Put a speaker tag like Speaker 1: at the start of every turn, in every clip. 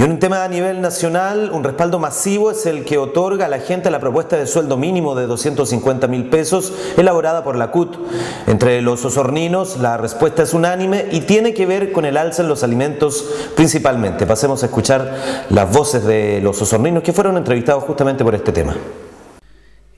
Speaker 1: Y un tema a nivel nacional, un respaldo masivo es el que otorga a la gente la propuesta de sueldo mínimo de 250 mil pesos elaborada por la CUT. Entre los osorninos la respuesta es unánime y tiene que ver con el alza en los alimentos principalmente. Pasemos a escuchar las voces de los osorninos que fueron entrevistados justamente por este tema.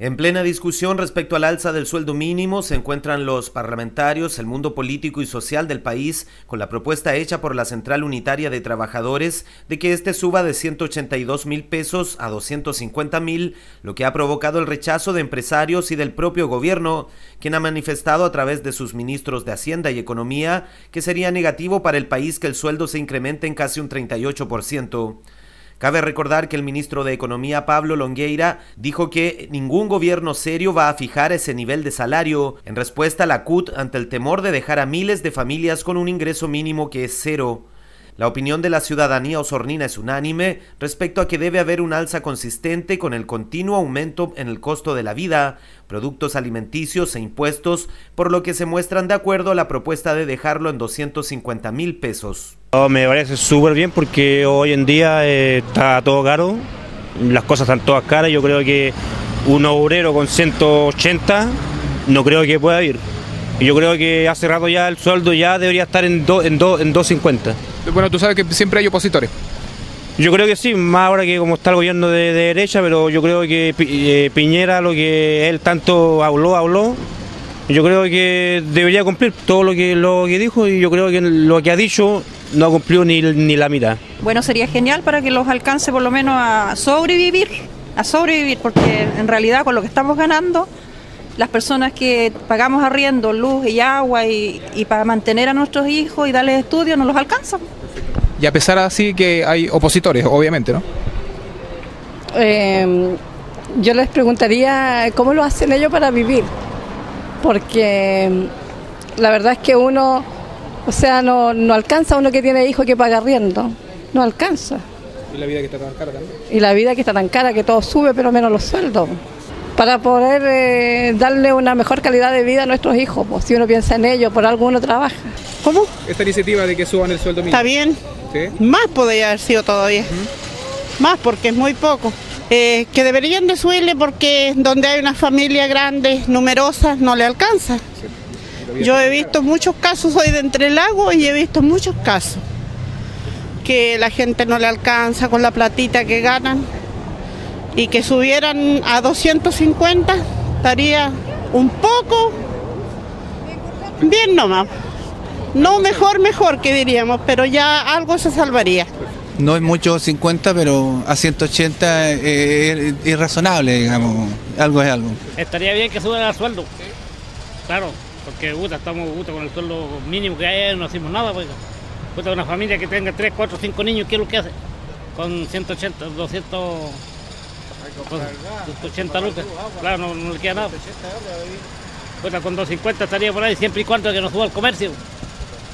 Speaker 1: En plena discusión respecto al alza del sueldo mínimo se encuentran los parlamentarios, el mundo político y social del país con la propuesta hecha por la Central Unitaria de Trabajadores de que este suba de 182 mil pesos a 250 mil, lo que ha provocado el rechazo de empresarios y del propio gobierno, quien ha manifestado a través de sus ministros de Hacienda y Economía que sería negativo para el país que el sueldo se incremente en casi un 38%. Cabe recordar que el ministro de Economía Pablo Longueira dijo que ningún gobierno serio va a fijar ese nivel de salario en respuesta a la CUT ante el temor de dejar a miles de familias con un ingreso mínimo que es cero. La opinión de la ciudadanía osornina es unánime respecto a que debe haber un alza consistente con el continuo aumento en el costo de la vida, productos alimenticios e impuestos, por lo que se muestran de acuerdo a la propuesta de dejarlo en 250 mil pesos.
Speaker 2: Oh, me parece súper bien porque hoy en día eh, está todo caro, las cosas están todas caras, yo creo que un obrero con 180 no creo que pueda ir. Yo creo que hace rato ya el sueldo ya debería estar en, en, en 250.
Speaker 3: Bueno, tú sabes que siempre hay opositores.
Speaker 2: Yo creo que sí, más ahora que como está el gobierno de, derecha, pero yo creo que eh, Piñera, lo que él tanto habló, habló, yo creo que debería cumplir todo lo que, lo que dijo y yo creo que lo que ha dicho no ha cumplido ni, ni la mitad.
Speaker 4: Bueno, sería genial para que los alcance por lo menos a sobrevivir, a sobrevivir, porque en realidad con lo que estamos ganando, las personas que pagamos arriendo, luz y agua y, y para mantener a nuestros hijos y darles estudios no los alcanzan.
Speaker 3: Y a pesar así que hay opositores, obviamente, ¿no?
Speaker 5: Eh, yo les preguntaría cómo lo hacen ellos para vivir, porque la verdad es que uno, o sea, no, no alcanza uno que tiene hijos que paga arriendo, no alcanza.
Speaker 3: Y la vida que está tan cara también.
Speaker 5: Y la vida que está tan cara que todo sube, pero menos los sueldos. Para poder eh, darle una mejor calidad de vida a nuestros hijos, pues, si uno piensa en ellos, por algo uno trabaja.
Speaker 6: ¿Cómo?
Speaker 3: Esta iniciativa de que suban el sueldo mínimo.
Speaker 6: Está bien.
Speaker 3: ¿Sí?
Speaker 6: Más podría haber sido todavía. Más porque es muy poco. Eh, que deberían de subirle porque donde hay una familia grande, numerosa, no le alcanza. Yo he visto muchos casos, soy de Entre Lagos y he visto muchos casos que la gente no le alcanza con la platita que ganan y que subieran a 250 estaría un poco bien nomás. No mejor, mejor que diríamos, pero ya algo se salvaría.
Speaker 7: No es mucho 50, pero a 180 es irrazonable, digamos. Algo es algo.
Speaker 8: Estaría bien que suban el sueldo. Claro, porque puta, estamos puta, con el sueldo mínimo que hay, no hacemos nada. Pues. Puta, una familia que tenga 3, 4, 5 niños, ¿qué es lo que hace? Con 180, 200, 180 lucas. Claro, no, no le queda nada. Puta, con 250 estaría por ahí, siempre y cuando que no suba el comercio.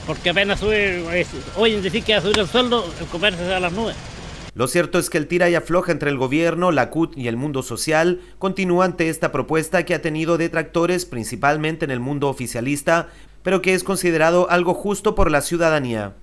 Speaker 8: Porque apenas sube, hoy en decir que va a subir el sueldo, el comercio se va a las nubes.
Speaker 1: Lo cierto es que el tira y afloja entre el gobierno, la CUT y el mundo social continúa ante esta propuesta que ha tenido detractores principalmente en el mundo oficialista, pero que es considerado algo justo por la ciudadanía.